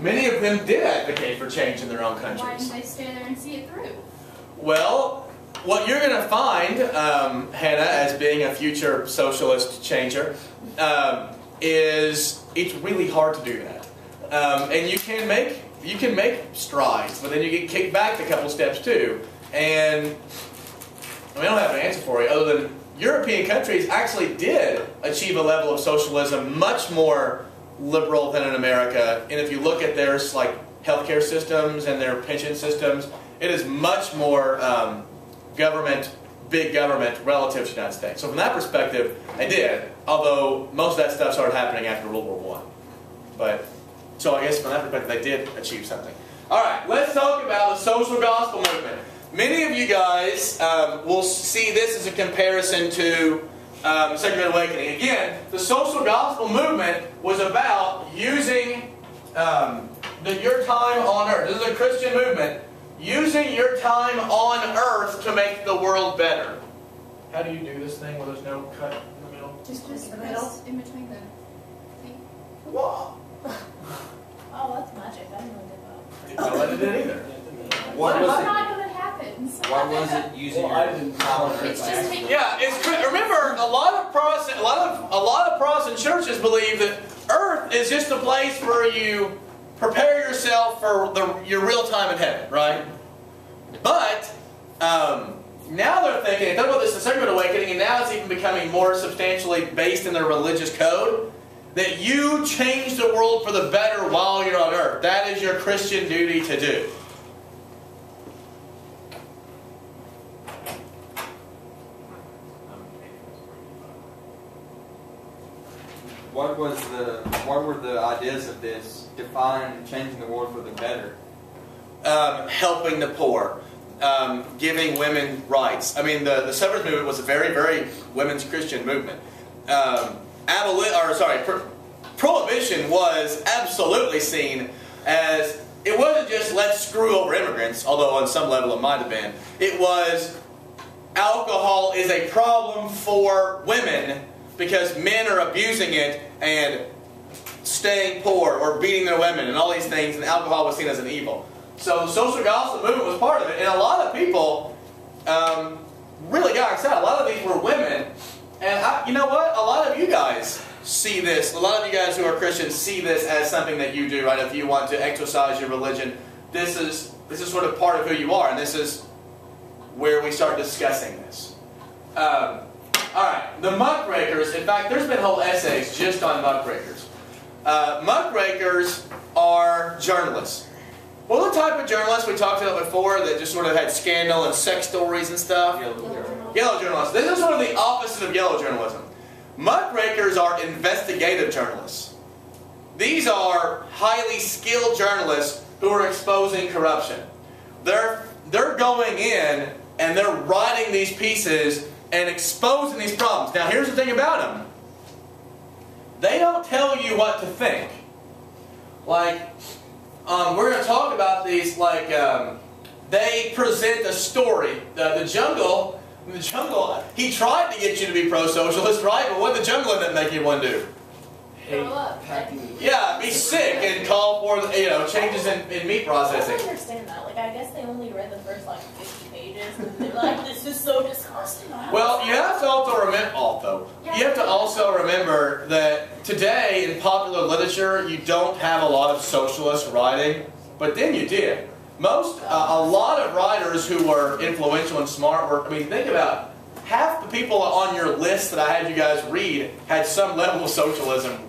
many of them did advocate for change in their own countries. Why didn't they stay there and see it through? Well, what you're going to find, um, Hannah, as being a future socialist changer, um, is it's really hard to do that. Um, and you can make you can make strides, but then you get kicked back a couple steps too. And I, mean, I don't have an answer for you other than European countries actually did achieve a level of socialism much more liberal than in America. And if you look at their like healthcare systems and their pension systems, it is much more um, government, big government relative to the United States. So from that perspective, they did. Although most of that stuff started happening after World War One. But so I guess from that perspective, they did achieve something. All right, let's talk about the social gospel movement. Many of you guys um, will see this as a comparison to um, Second Great Awakening. Again, the social gospel movement was about using um, the, your time on earth. This is a Christian movement. Using your time on earth to make the world better. How do you do this thing where there's no cut in the middle? Just just the middle? in between the feet. Whoa! Oh, that's magic. I didn't know they did Didn't know that it either. What I'm was not when it happens. it? What was it using Well, your didn't time on earth It's just accident? Yeah, it's cr- remember a lot Protestant, a lot of a lot of Protestant churches believe that Earth is just a place where you prepare yourself for the, your real time in heaven, right? But um, now they're thinking, talking about this the Second Awakening, and now it's even becoming more substantially based in their religious code. That you change the world for the better while you're on earth. That is your Christian duty to do. What was the what were the ideas of this? Define changing the world for the better. um, helping the poor, um, giving women rights. I mean, the, the suffrage movement was a very, very women's Christian movement. Um, aboli- or sorry, pro- prohibition was absolutely seen as it wasn't just let's screw over immigrants, although on some level it might have been. It was alcohol is a problem for women because men are abusing it and staying poor or beating their women and all these things, and alcohol was seen as an evil. So the social gospel movement was part of it, and a lot of people um, really got excited. A lot of these were women, and I, you know what? A lot of you guys see this. A lot of you guys who are Christians see this as something that you do, right? If you want to exercise your religion, this is this is sort of part of who you are, and this is where we start discussing this. Um, all right, the muckrakers. In fact, there's been whole essays just on muckrakers. Uh, muckrakers are journalists. Well, the type of journalists we talked about before that just sort of had scandal and sex stories and stuff. Yellow journalists. This is sort of the opposite of yellow journalism. Muckrakers are investigative journalists. These are highly skilled journalists who are exposing corruption. They're, they're going in and they're writing these pieces and exposing these problems. Now, here's the thing about them they don't tell you what to think. Like, um, we're going to talk about these, like, um, they present a story. The, the jungle, the jungle, he tried to get you to be pro-socialist, right? But what did the jungle end up making to do? Hate packing. Yeah, be sick and call for, you know, changes in, in meat I processing. don't understand that. Like, I guess they only read the first like 50 pages, and they're like, "This is so disgusting." Well, you have to also remember, also, you have to also remember that today in popular literature, you don't have a lot of socialist writing, but then you did. Most, uh, a lot of writers who were influential and smart were, I mean, think about half the people on your list that I had you guys read had some level of socialism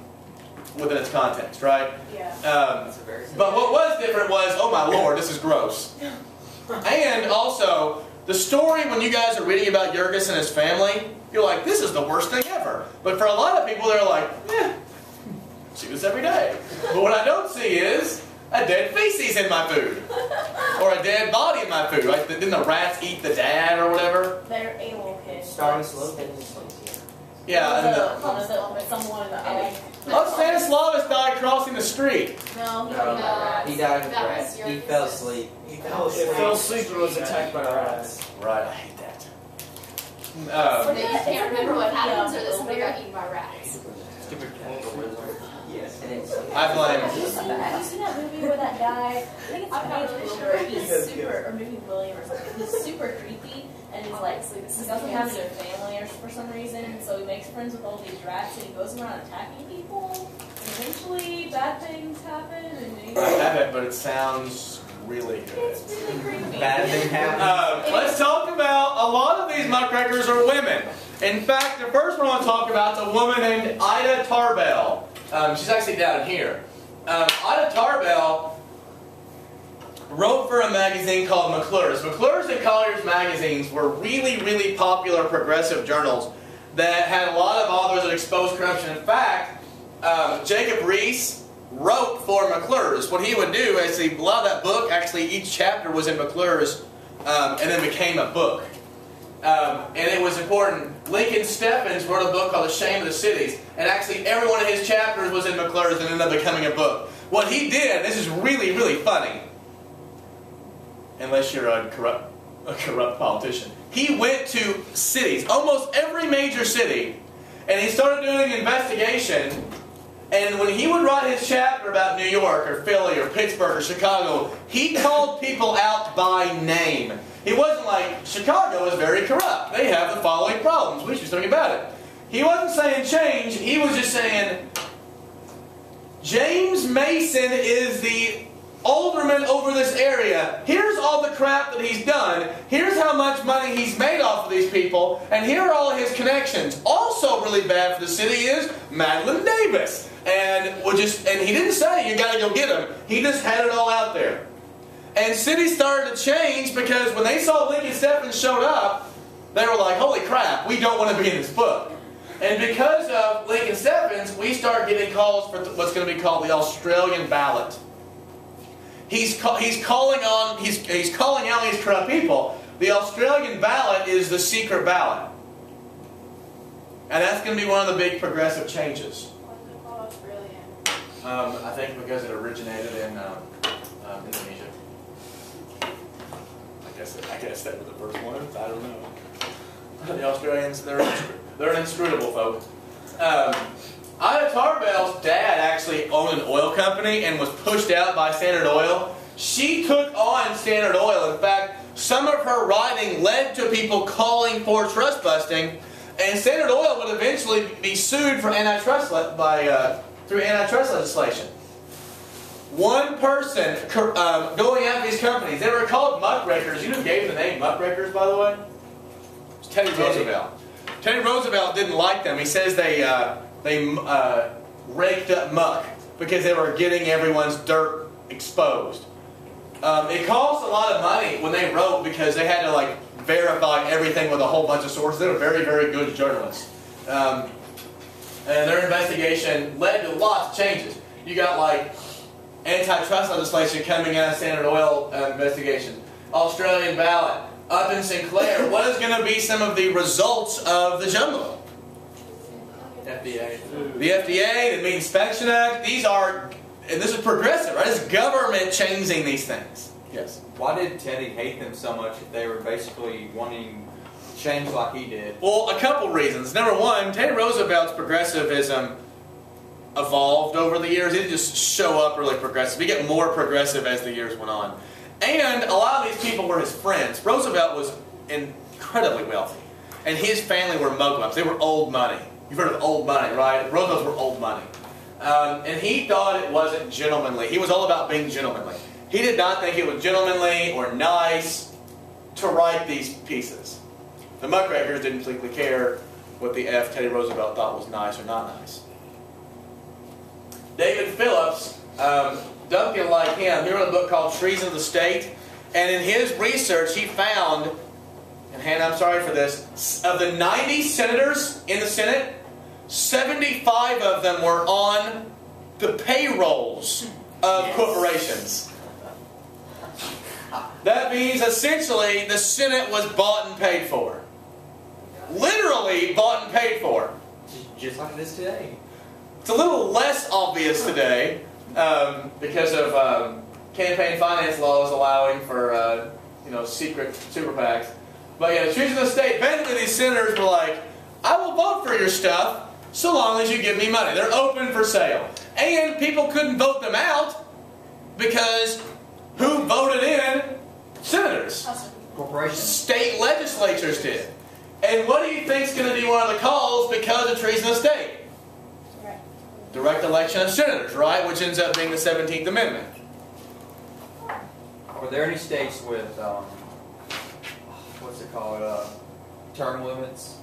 within its context, right? Yeah. Um, That's a very but what was different was, oh my lord, this is gross. And also, the story when you guys are reading about Jurgis and his family, you're like, this is the worst thing ever. But for a lot of people, they're like, eh, see this every day. But what I don't see is a dead feces in my food. Or a dead body in my food. Like, didn't the rats eat the dad or whatever? They're able kids. Starting like, slow. Yeah, and the, the, one of the, someone that I like. Stanislaus crossing the street. No, he No, He died of rats. He your fell asleep. He fell asleep. He fell asleep and was attacked by rats. Right, I hate that. So Um, that you can't remember what happens, or that somebody got eaten by rats. Stupid Yes. I blame- Have you seen, have you seen that movie where that guy? I think it's I'm not really Wilbur, sure. He's super, or maybe William or something. He's super creepy, and he's like Obviously, this he doesn't have cancer. any family or for some reason, and so he makes friends with all these rats, and he goes around attacking people. And eventually, bad things happen, and I haven't, but it sounds really good. it's really creepy. Bad thing happened. Uh, let's talk about a lot of these muckrakers are women. In fact, the first one I want to talk about is a woman named Ida Tarbell. Um, she's actually down here. Um, Ida Tarbell wrote for a magazine called McClure's. McClure's and Collier's magazines were really, really popular progressive journals that had a lot of authors that exposed corruption. In fact, um, Jacob Riis wrote for McClure's. What he would do is he, lot that book, actually each chapter was in McClure's um, and then became a book. Um, and it was important. Lincoln Steffens wrote a book called The Shame of the Cities, and actually every one of his chapters was in McClure's and ended up becoming a book. What he did, this is really, really funny, unless you're a corrupt, a corrupt politician. He went to cities, almost every major city, and he started doing an investigation. And when he would write his chapter about New York or Philly or Pittsburgh or Chicago, he called people out by name. He wasn't like, Chicago is very corrupt. They have the following problems. We should do something about it. He wasn't saying change. He was just saying, James Mason is the alderman over this area. Here's all the crap that he's done. Here's how much money he's made off of these people. And here are all his connections. Also really bad for the city is Madeline Davis. And we just and he didn't say you gotta go get him. He just had it all out there. And cities started to change because when they saw Lincoln Steffens showed up, they were like, holy crap, we don't want to be in this book. And because of Lincoln Steffens, we start getting calls for what's going to be called the Australian ballot. He's, ca- he's calling on he's, he's calling out these corrupt people. The Australian ballot is the secret ballot. And that's going to be one of the big progressive changes. It? Um, I think because it originated in um, um, Indonesia. I guess I guess that was the first one. I don't know. The Australians, they're they're an inscrutable folk. Ida Tarbell's dad actually owned an oil company and was pushed out by Standard Oil. She took on Standard Oil. In fact, some of her writing led to people calling for trust busting, and Standard Oil would eventually be sued for antitrust le- by uh, through antitrust legislation. One person um, going after these companies. They were called muckrakers. You know who gave them the name muckrakers, by the way? It's Teddy. Roosevelt. Teddy Roosevelt didn't like them. He says they uh, they uh, raked up muck because they were getting everyone's dirt exposed. Um, it cost a lot of money when they wrote because they had to like verify everything with a whole bunch of sources. They were very, very good journalists. Um, and their investigation led to lots of changes. You got like antitrust legislation coming out of Standard Oil uh, investigations, Australian ballot, Upton Sinclair. What is going to be some of the results of the jungle? FDA. The FDA, the Meat Inspection Act, these are, and this is progressive, right? It's government changing these things. Yes. Why did Teddy hate them so much if they were basically wanting change like he did? Well, a couple reasons. Number one, Teddy Roosevelt's progressivism evolved over the years. It didn't just show up really progressive. He got more progressive as the years went on. And a lot of these people were his friends. Roosevelt was incredibly wealthy. And his family were Muslims. They were old money. You've heard of old money, right? Roosevelt's were old money. Um, and he thought it wasn't gentlemanly. He was all about being gentlemanly. He did not think it was gentlemanly or nice to write these pieces. The muckrakers didn't particularly care what the F Teddy Roosevelt thought was nice or not nice. David Phillips, um, Duncan like him, he wrote a book called Treason of the State. And in his research, he found, and Hannah, I'm sorry for this, of the 90 senators in the Senate, 75 of them were on the payrolls of Yes. corporations. That means essentially the Senate was bought and paid for. Literally bought and paid for. Just like it is today. It's a little less obvious today um, because of um, campaign finance laws allowing for uh, you know secret super PACs. But yeah, of the state. Basically, these senators were like, "I will vote for your stuff, so long as you give me money. They're open for sale. And people couldn't vote them out because who voted in senators? Corporations. State legislatures did. And what do you think is going to be one of the calls because of treason of state? Right. Direct election of senators, right? Which ends up being the 17th Amendment. Were there any states with um, what's it called? Uh, term limits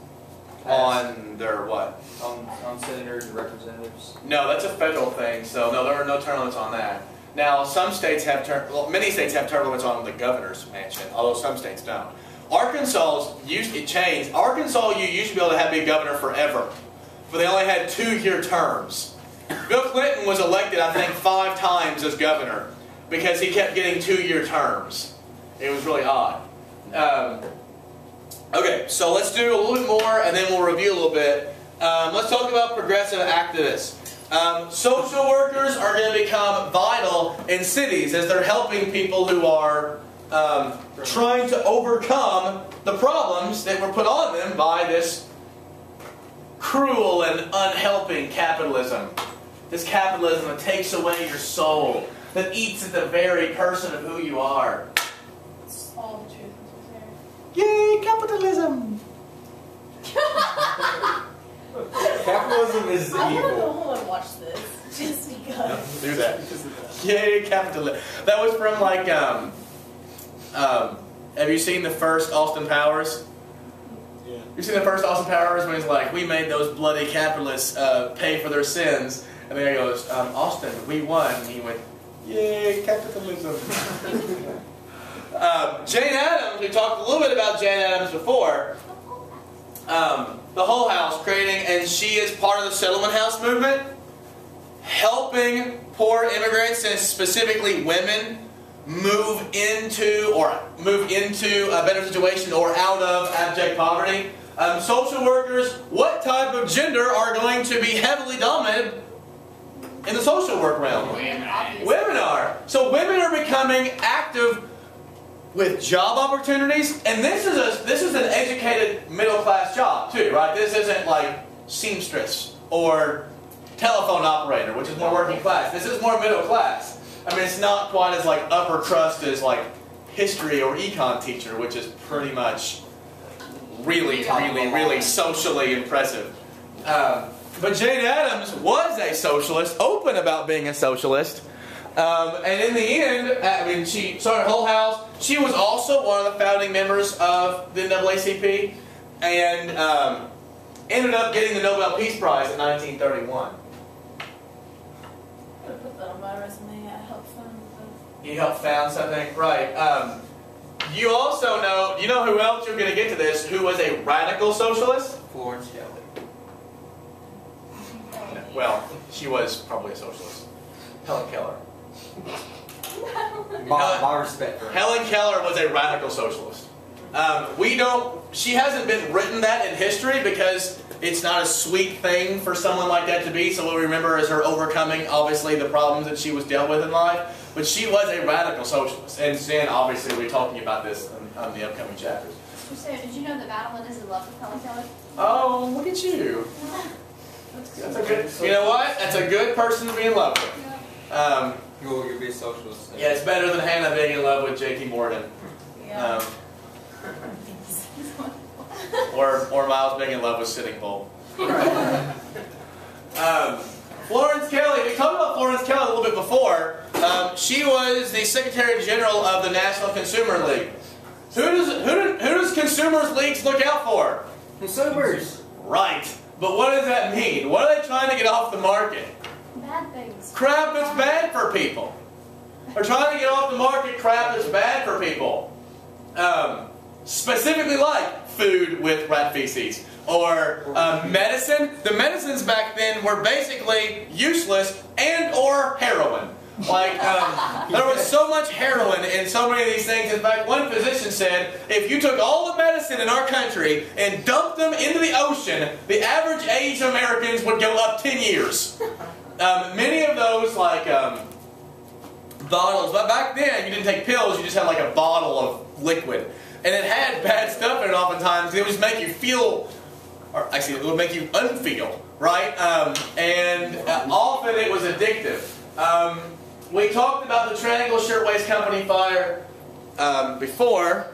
On their what? on on senators and representatives. No, that's a federal thing, so no, there are no term limits on that. Now, some states have term, well, many states have term limits on the governor's mansion, although some states don't. Arkansas's used it changed. Arkansas, you used to be able to have be a governor forever, but they only had two-year terms. Bill Clinton was elected, I think, five times as governor because he kept getting two-year terms. It was really odd. Um, okay, so let's do a little bit more, and then we'll review a little bit. Um, let's talk about progressive activists. Um, social workers are going to become vital in cities as they're helping people who are um, trying to overcome the problems that were put on them by this cruel and unhelping capitalism. This capitalism that takes away your soul, that eats at the very person of who you are. It's all the truth is Yay, capitalism! Capitalism is there. I want to go evil. home and watch this. Just because. Do that. Yay, capitalism. That was from like, um, um, have you seen the first Austin Powers? Yeah. You seen the first Austin Powers when he's like, "We made those bloody capitalists uh, pay for their sins," and then he goes, um, "Austin, we won." And he went, "Yay, capitalism!" um, Jane Addams. We talked a little bit about Jane Addams before. Um, the Hull House creating, and she is part of the Settlement House movement, helping poor immigrants and specifically women move into or move into a better situation or out of abject poverty. Um, social workers, what type of gender are going to be heavily dominated in the social work realm? Obviously. Women are. So women are becoming active with job opportunities, and this is a this is an educated middle class job too, right? This isn't like seamstress or telephone operator, which is more working class. This is more middle class. I mean, it's not quite as like upper crust as like history or econ teacher, which is pretty much really, really, really socially impressive. Um, but Jane Addams was a socialist, open about being a socialist. Um, and in the end, I mean, she started Hull House. She was also one of the founding members of the NAACP and um, ended up getting the Nobel Peace Prize in 1931. I'm gonna put that on my resume. I helped fund the. You helped found something, right? Um, you also know, you know who else you're going to get to this? Who was a radical socialist? Florence Kelley. Well, she was probably a socialist. Helen Keller. My, my respect for her. Helen Keller was a radical socialist. Um, we don't. She hasn't been written that in history because it's not a sweet thing for someone like that to be. So what we remember is her overcoming, obviously, the problems that she was dealt with in life. But she was a radical socialist, and Zen obviously we're talking about this in, on the upcoming chapters. So, did you know that Madeline is in love with Helen Keller? Oh, look at you! That's a good. You know what? That's a good person to be in love with. Um, You'll, you'll be a socialist. yeah, it's better than Hannah being in love with J.P. Morgan. Yeah. Um, or, or Miles being in love with Sitting Bull. um, Florence Kelley, we talked about Florence Kelley a little bit before. Um, she was the Secretary General of the National Consumer League. Who does, who, do, who does consumers leagues look out for? Consumers. Right. But what does that mean? What are they trying to get off the market? Bad things. Crap that's bad for people. They're trying to get off the market crap that's bad for people. Um, specifically like food with rat feces. Or um, medicine. The medicines back then were basically useless and or heroin. Like, um, there was so much heroin in so many of these things. In fact, one physician said, if you took all the medicine in our country and dumped them into the ocean, the average age of Americans would go up 10 years. Um, many of those, like, um, bottles, but back then you didn't take pills, you just had like a bottle of liquid. And it had bad stuff in it oftentimes. It would just make you feel, or actually, it would make you unfeel right? Um, and uh, often it was addictive. Um, we talked about the Triangle Shirtwaist Company fire um, before,